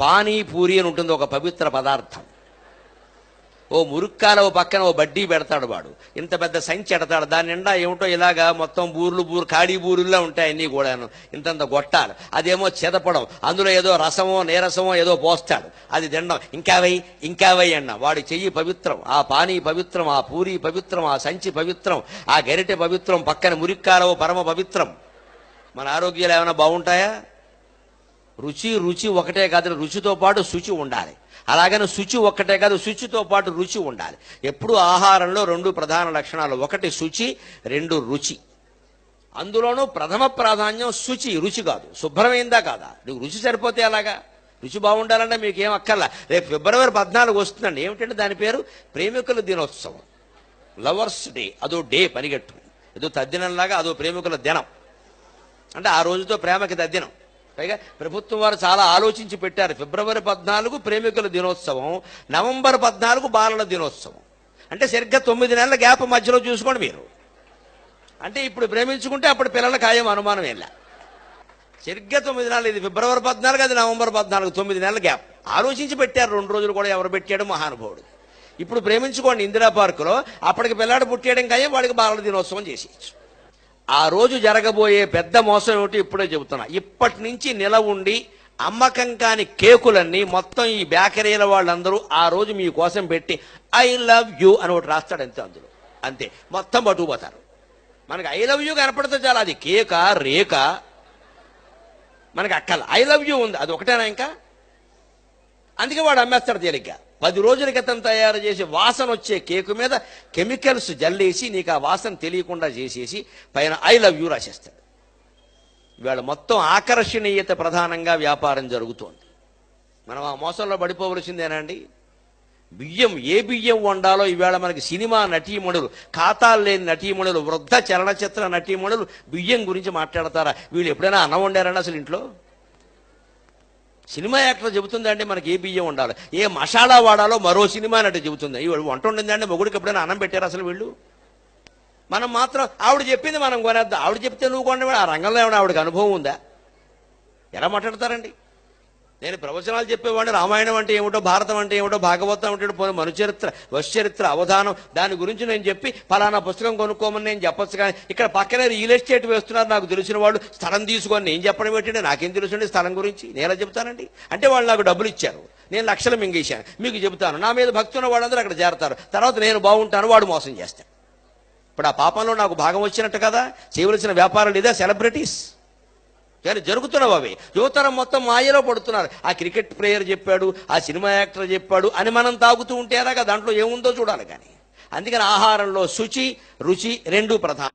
పానీపూరి అని ఉంటుంది ఒక పవిత్ర పదార్థం. ఓ మురుక్కాల ఓ పక్కన ఓ బడ్డీ పెడతాడు వాడు. ఇంత పెద్ద సంచి ఎడతాడు. దాని నిండా ఏమిటో ఇలాగా మొత్తం బూర్లు బూరు ఖాళీ బూరుల్లో ఉంటాయి అన్నీ కూడాను. ఇంతంత గొట్టాలు. అదేమో చెదపడం. అందులో ఏదో రసమో నీరసమో ఏదో పోస్తాడు. అది తినడం. ఇంకా వెయ్యి ఇంకా వెయ్యి అన్న. వాడు చెయ్యి పవిత్రం. ఆ పానీ పవిత్రం ఆ పూరి పవిత్రం ఆ సంచి పవిత్రం ఆ గరిటె పవిత్రం పక్కన మురిక్కాలవో పరమ పవిత్రం. మన ఆరోగ్యాలు ఏమైనా బాగుంటాయా? రుచి రుచి ఒకటే కాదు రుచితో పాటు శుచి ఉండాలి. అలాగని శుచి ఒక్కటే కాదు శుచితో పాటు రుచి ఉండాలి. ఎప్పుడు ఆహారంలో రెండు ప్రధాన లక్షణాలు. ఒకటి శుచి రెండు రుచి. అందులోనూ ప్రథమ ప్రాధాన్యం శుచి రుచి కాదు. శుభ్రమైందా కాదా? నీకు రుచి సరిపోతే అలాగా రుచి బాగుండాలంటే మీకు ఏం అక్కర్లా. రేపు ఫిబ్రవరి పద్నాలుగు వస్తుందండి. ఏమిటంటే దాని పేరు? ప్రేమికుల దినోత్సవం. Lovers day. అదో డే పనిగట్టు ఏదో తద్దినంలాగా అదో ప్రేమికుల దినం. అంటే ఆ రోజుతో ప్రేమకి తద్దినం. పైగా ప్రభుత్వం వారు చాలా ఆలోచించి పెట్టారు. ఫిబ్రవరి పద్నాలుగు ప్రేమికుల దినోత్సవం నవంబర్ పద్నాలుగు బాలల దినోత్సవం. అంటే సరిగ్గా తొమ్మిది నెలల గ్యాప్ మధ్యలో చూసుకోండి మీరు. అంటే ఇప్పుడు ప్రేమించుకుంటే అప్పుడు పిల్లల ఖాయం అనుమానం వెళ్ళా సరిగ్గా తొమ్మిది నెలలు ఇది ఫిబ్రవరి పద్నాలుగు అది నవంబర్ పద్నాలుగు తొమ్మిది నెలల గ్యాప్. ఆలోచించి పెట్టారు. రెండు రోజులు కూడా ఎవరు పెట్టాడు? మహానుభావుడు. ఇప్పుడు ప్రేమించుకోండి ఇందిరా పార్కులో. అప్పటికి పిల్లాడు పుట్టేయడం ఖాయం వాడికి బాలల దినోత్సవం చేసేయచ్చు. ఆ రోజు జరగబోయే పెద్ద మోసం ఏమిటి ఇప్పుడే చెబుతున్నా. ఇప్పటి నుంచి నిల ఉండి అమ్మకం కాని కేకులన్నీ మొత్తం ఈ బేకరీల వాళ్ళందరూ ఆ రోజు మీ కోసం పెట్టి ఐ లవ్ యూ అని ఒకటి రాస్తాడు అంతే అందులో. అంతే. మొత్తం పట్టుకుపోతారు. మనకి ఐ లవ్ యూ కనపడితే చాలా. అది కేక రేక? మనకి అక్కల. ఐ లవ్ యూ ఉంది. అది ఒకటేనా ఇంకా? అందుకే వాడు అమ్మేస్తాడు తేలిగ్గా. పది రోజుల క్రితం తయారు చేసి వాసన వచ్చే కేకు మీద కెమికల్స్ జల్లేసి నీకు ఆ వాసన తెలియకుండా చేసేసి పైన ఐ లవ్ యూ రాసేస్తాడు. ఇవాళ మొత్తం ఆకర్షణీయత ప్రధానంగా వ్యాపారం జరుగుతోంది. మనం ఆ మోసంలో పడిపోవలసిందేనండి? బియ్యం ఏ బియ్యం వండాలో ఈవేళ మనకి సినిమా నటీమణులు ఖాతాలు లేని నటీమణులు వృద్ధ చలనచిత్ర నటీమణులు బియ్యం గురించి మాట్లాడతారా? వీళ్ళు ఎప్పుడైనా అన్నం వండారండి అసలు ఇంట్లో? సినిమా యాక్టర్ చెబుతుందండి మనకి ఏ బియ్యం ఉండాలి? ఏ మసాలా వాడాలో మరో సినిమా అంటే చెబుతుంది. ఇవి వంట ఉండిందండి మొగుడికి ఎప్పుడైనా అన్నం పెట్టారు అసలు వీళ్ళు? మనం మాత్రం ఆవిడ చెప్పింది మనం కొనేద్దాం. ఆవిడ చెప్తే నువ్వు కొనేవాడు ఆ రంగంలో ఏమైనా ఆవిడకి అనుభవం ఉందా? ఎలా మాట్లాడతారండి? నేను ప్రవచనాలు చెప్పేవాడిని రామాయణం అంటే ఏమిటో భారతం అంటే ఏమిటో భాగవతం అంటే పోనీ మనుచరిత్ర వశ్చరిత్ర అవధానం దాని గురించి నేను చెప్పి ఫలానా పుస్తకం కొనుక్కోమని నేను చెప్పొచ్చు కానీ ఇక్కడ పక్కనే రియల్ ఎస్టేట్ వేస్తున్నారు నాకు తెలిసిన వాళ్ళు. స్థలం తీసుకొని నేను చెప్పడం ఏంటంటే నాకేం తెలుసండి స్థలం గురించి? నేను చెప్తానండి? అంటే వాళ్ళు నాకు డబ్బులు ఇచ్చారు. నేను లక్షలు మింగేశాను. మీకు చెబుతాను నా మీద భక్తున్న వాళ్ళందరూ అక్కడ చేరతారు. తర్వాత నేను బాగుంటాను వాడు మోసం చేస్తాను ఇప్పుడు ఆ పాపంలో నాకు భాగం వచ్చినట్టు కదా? చేయవలసిన వ్యాపారాలు ఇదే సెలబ్రిటీస్ కానీ జరుగుతున్నావు అవి. యువతరం మొత్తం మాయలో పడుతున్నారు. ఆ క్రికెట్ ప్లేయర్ చెప్పాడు ఆ సినిమా యాక్టర్ చెప్పాడు అని మనం తాగుతూ ఉంటే అలాగా దాంట్లో ఏముందో చూడాలి కానీ. అందుకని ఆహారంలో శుచి రుచి రెండు ప్రధానం.